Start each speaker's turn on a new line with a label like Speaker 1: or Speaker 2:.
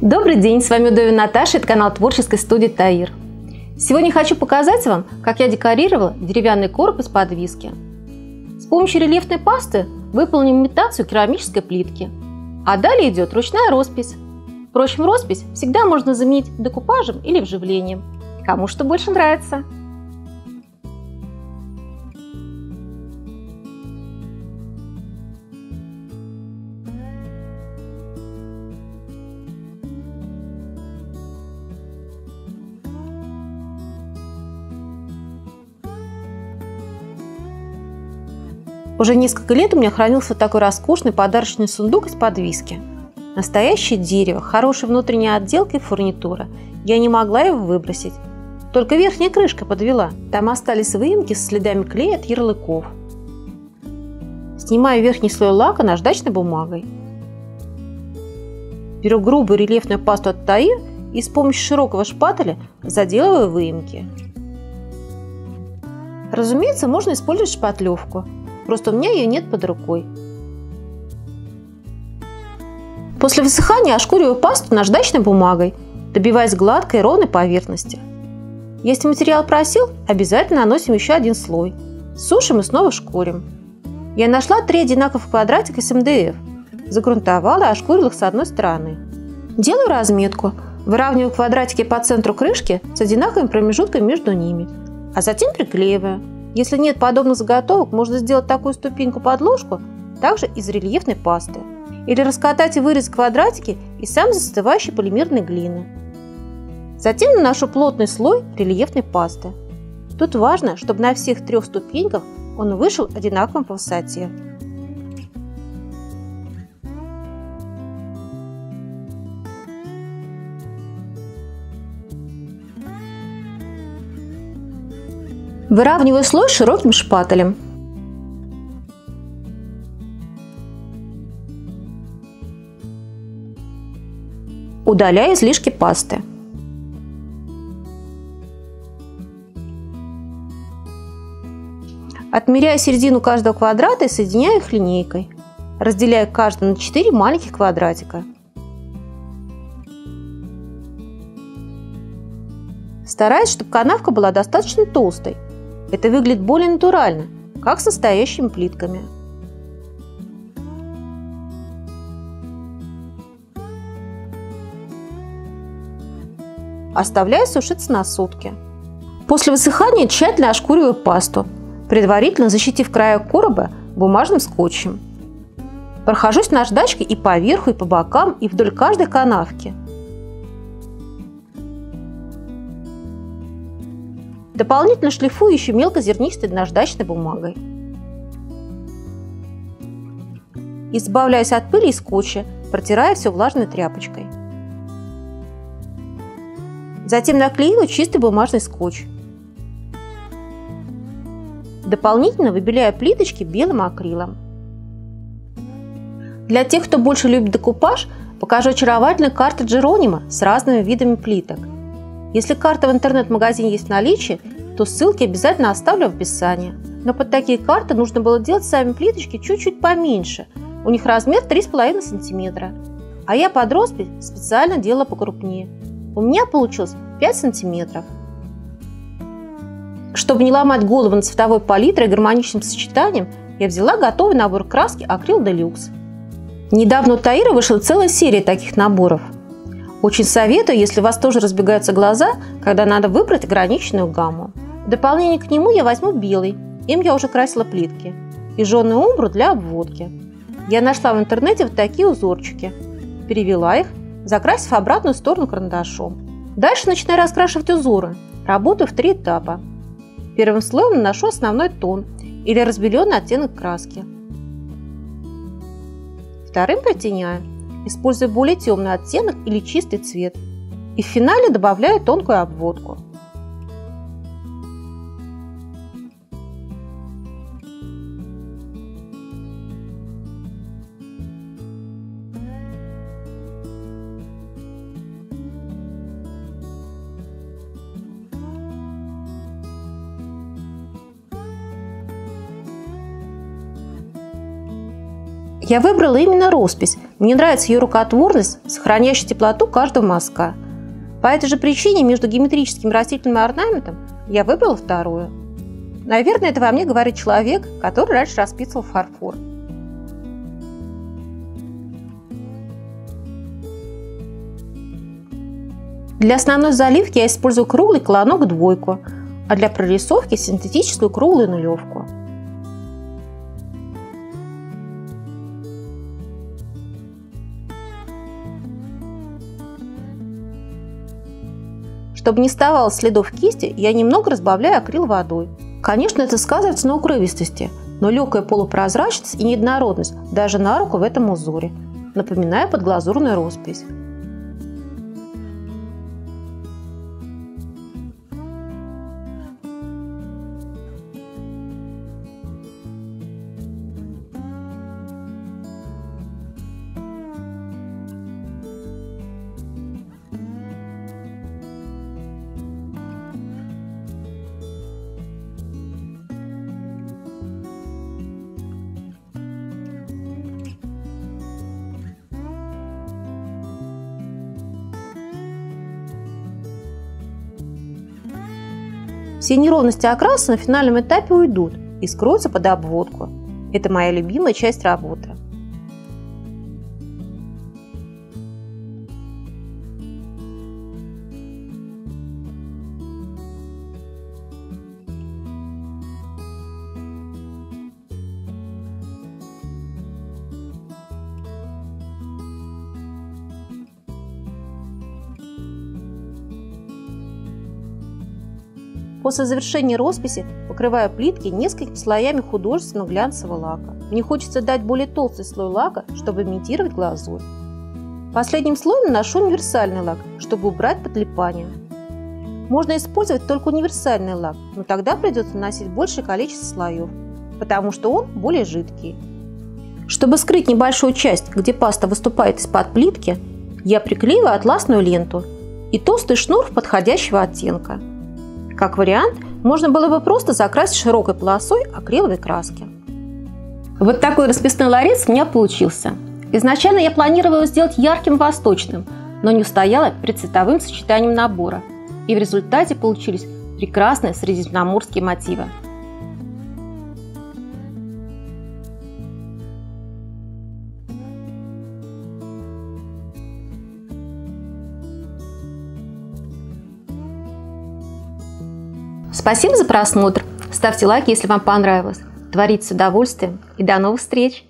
Speaker 1: Добрый день, с вами Удовина Наташа, это канал творческой студии Таир. Сегодня хочу показать вам, как я декорировала деревянный из подвески. С помощью рельефной пасты выполним имитацию керамической плитки, а далее идет ручная роспись. Впрочем, роспись всегда можно заменить декупажем или вживлением. Кому что больше нравится. Уже несколько лет у меня хранился такой роскошный подарочный сундук из подвески. Настоящее дерево, хорошая внутренняя отделка и фурнитура. Я не могла его выбросить. Только верхняя крышка подвела. Там остались выемки с следами клея от ярлыков. Снимаю верхний слой лака наждачной бумагой. Беру грубую рельефную пасту от Таир и с помощью широкого шпателя заделываю выемки. Разумеется, можно использовать шпатлевку – просто у меня ее нет под рукой. После высыхания ошкуриваю пасту наждачной бумагой, добиваясь гладкой ровной поверхности. Если материал просил, обязательно наносим еще один слой. Сушим и снова шкурим. Я нашла три одинаковых квадратика с МДФ. Загрунтовала и ошкурила их с одной стороны. Делаю разметку. Выравниваю квадратики по центру крышки с одинаковым промежутком между ними, а затем приклеиваю. Если нет подобных заготовок, можно сделать такую ступеньку подложку также из рельефной пасты. Или раскатать и вырезать квадратики из сам застывающей полимерной глины. Затем наношу плотный слой рельефной пасты. Тут важно, чтобы на всех трех ступеньках он вышел одинаковым по высоте. Выравниваю слой широким шпателем. Удаляю излишки пасты. Отмеряю середину каждого квадрата и соединяю их линейкой. Разделяю каждый на 4 маленьких квадратика. Стараюсь, чтобы канавка была достаточно толстой, это выглядит более натурально, как с настоящими плитками. Оставляю сушиться на сутки. После высыхания тщательно ошкуриваю пасту, предварительно защитив края короба бумажным скотчем. Прохожусь наждачкой и по верху, и по бокам, и вдоль каждой канавки – Дополнительно шлифую еще мелкозернистой наждачной бумагой. Избавляюсь от пыли и скотча, протирая все влажной тряпочкой. Затем наклеиваю чистый бумажный скотч. Дополнительно выбеляю плиточки белым акрилом. Для тех, кто больше любит декупаж, покажу очаровательную карту Джеронима с разными видами плиток – если карта в интернет-магазине есть в наличии, то ссылки обязательно оставлю в описании. Но под такие карты нужно было делать сами плиточки чуть-чуть поменьше. У них размер 3,5 см. А я под роспись специально делала покрупнее. У меня получилось 5 см. Чтобы не ломать голову на цветовой палитре и гармоничным сочетанием, я взяла готовый набор краски Акрил Делюкс. Недавно у Таира вышла целая серия таких наборов – очень советую, если у вас тоже разбегаются глаза, когда надо выбрать ограниченную гамму. В дополнение к нему я возьму белый, им я уже красила плитки, и жженую умбру для обводки. Я нашла в интернете вот такие узорчики. Перевела их, закрасив обратную сторону карандашом. Дальше начинаю раскрашивать узоры. Работаю в три этапа. Первым слоем наношу основной тон или разбеленный оттенок краски. Вторым притеняю используя более темный оттенок или чистый цвет. И в финале добавляю тонкую обводку. Я выбрала именно роспись. Мне нравится ее рукотворность, сохраняющая теплоту каждого мазка. По этой же причине между геометрическим растительным орнаментом я выбрала вторую. Наверное, это во мне говорит человек, который раньше расписывал фарфор. Для основной заливки я использую круглый колонок двойку, а для прорисовки синтетическую круглую нулевку. Чтобы не оставалось следов кисти, я немного разбавляю акрил водой. Конечно, это сказывается на укрывистости, но легкая полупрозрачность и неоднородность даже на руку в этом узоре. Напоминаю подглазурную роспись. Все неровности окраса на финальном этапе уйдут и скроются под обводку. Это моя любимая часть работы. После завершения росписи покрываю плитки несколькими слоями художественного глянцевого лака. Мне хочется дать более толстый слой лака, чтобы имитировать глазурь. Последним слоем наношу универсальный лак, чтобы убрать подлипание. Можно использовать только универсальный лак, но тогда придется наносить большее количество слоев, потому что он более жидкий. Чтобы скрыть небольшую часть, где паста выступает из-под плитки, я приклеиваю атласную ленту и толстый шнур подходящего оттенка. Как вариант, можно было бы просто закрасить широкой полосой акриловой краски. Вот такой расписной ларец у меня получился. Изначально я планировала сделать ярким восточным, но не устояла перед цветовым сочетанием набора. И в результате получились прекрасные средиземноморские мотивы. Спасибо за просмотр. Ставьте лайк, если вам понравилось. Творите с удовольствием и до новых встреч!